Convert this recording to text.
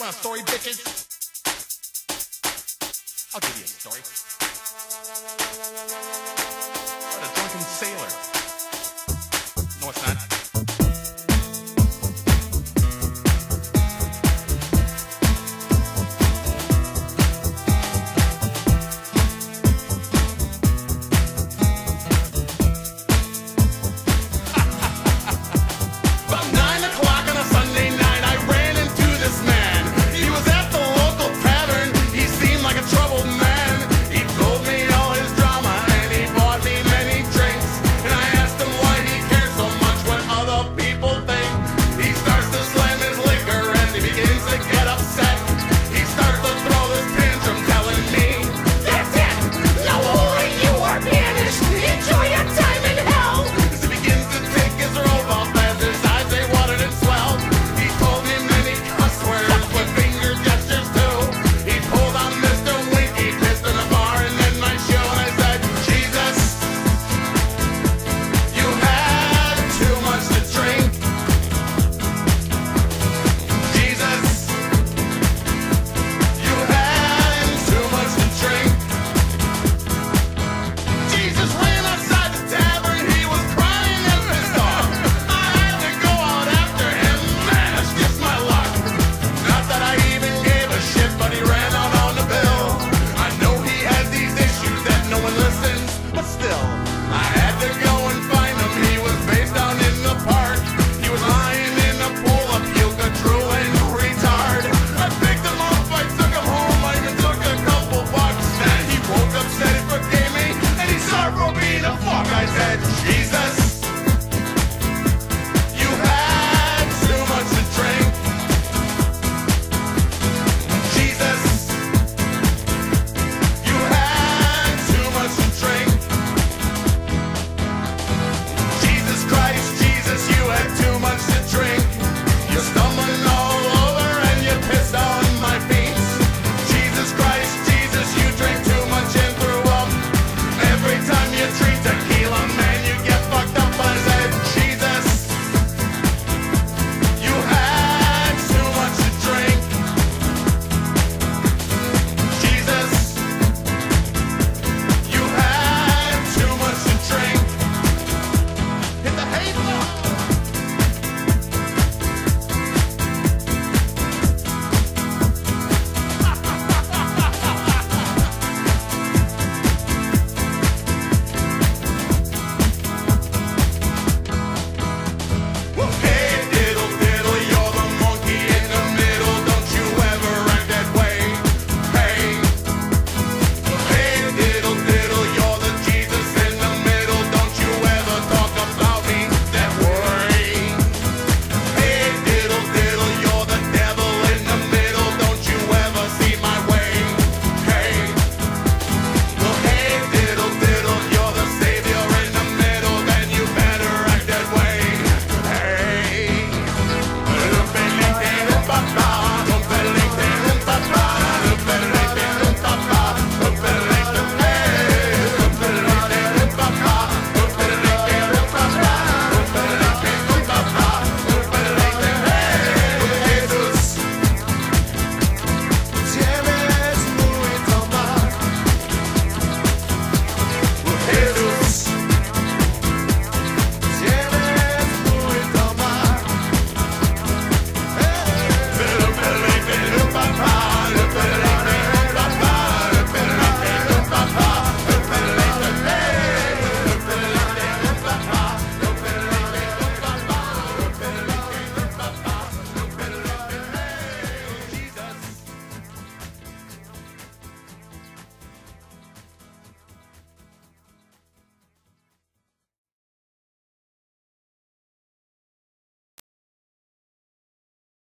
Want a story, bitches? I'll give you a story.